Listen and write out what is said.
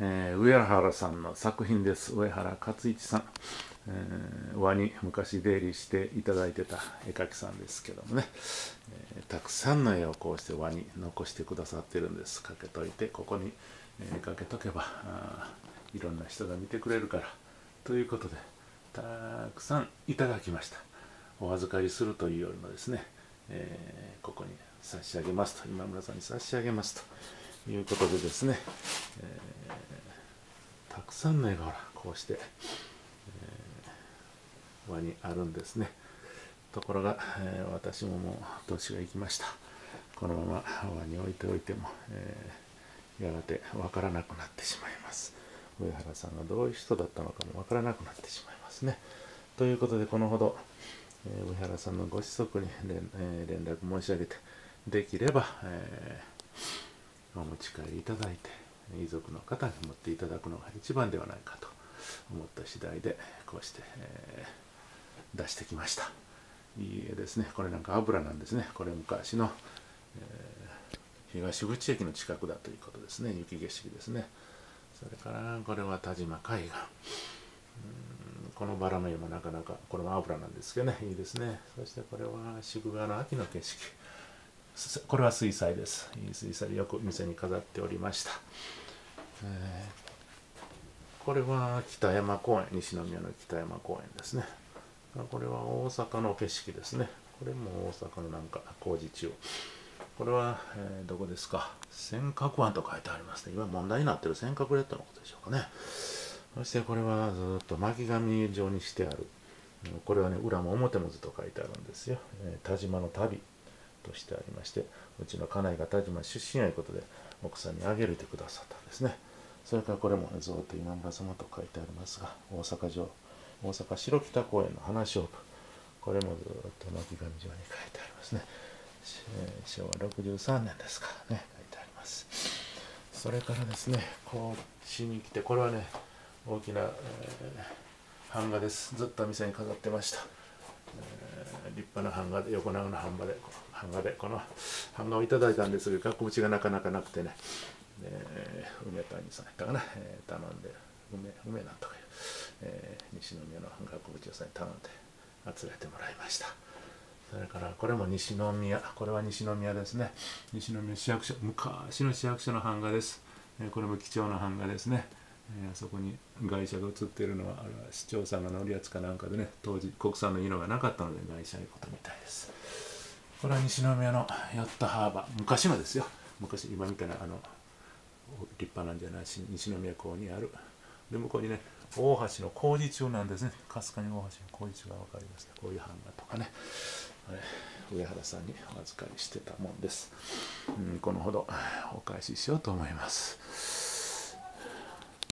えー、上原さんの作品です。上原勝一さん、えー、輪に昔出入りしていただいてた絵描きさんですけどもね、えー、たくさんの絵をこうして輪に残してくださってるんです。かけといてここに、えかけとけばいろんな人が見てくれるから。ということでたくさんいただきました。お預かりするというよりもですね、えここに差し上げますと。今村さんに差し上げますと。いうことでですね、えー、たくさんの絵がほらこうして、えー、輪にあるんですね。ところが、えー、私ももう年がいきました。このまま輪に置いておいても、えやがてわからなくなってしまいます。上原さんがどういう人だったのかもわからなくなってしまいますね。ということでこのほど、え上原さんのご子息に連,、え連絡申し上げてできれば、えー、お持ち帰りいただいて遺族の方に持っていただくのが一番ではないかと思った次第でこうして、えー、出してきました。いい絵ですね。これなんか油なんですね。これ昔の、えー、東口駅の近くだということですね。雪景色ですね。それからこれは田島海岸。このバラの絵もなかなかこれも油なんですけどね。いいですね。そしてこれは渋川の秋の景色。これは水彩です。いい水彩でよく店に飾っておりました。えー、これは北山公園、西宮の北山公園ですね。これは大阪の景色ですね。これも大阪のなんか工事中。これは、えー、どこですか？尖閣湾と書いてありますね。今問題になってる尖閣列島のことでしょうかね。そしてこれはずっと巻き紙状にしてある。これはね、裏も表もずっと書いてあるんですよ。えー、田島の旅。としてありましてうちの家内が田島出身やいうことで奥さんにあげるてくださったんですね。それからこれもずっと今村様と書いてありますが大阪城大阪白北公園の花勝負。これもずっと巻き紙状に書いてありますね。昭和63年ですからね書いてあります。それからですねこっちに来てこれはね大きな、えー、版画です。ずっと店に飾ってました、立派な版画で横長の版画で版画でこの版画をいただいたんですが額縁がなかなかなくてね、えー、梅谷さんやったかな、えー、頼んで梅梅なんとかいう、えー、西宮の額縁屋さんに頼んであつれてもらいました。それからこれも西宮これは西宮ですね。西宮市役所昔の市役所の版画です、え、これも貴重な版画ですね。えー、そこに外車が写ってるのはあれは市長さんが乗るやつかなんかでね当時国産の色がなかったので外車いうことみたいです。これは西宮のヨットハーバー。昔のですよ。昔今みたいなあの立派なんじゃないし西宮港にある。で向こうにね大橋の工事中なんですね。かすかに大橋の工事中が分かりますねこういう版画とかね、上原さんにお預かりしてたもんです、うん、このほどお返ししようと思います。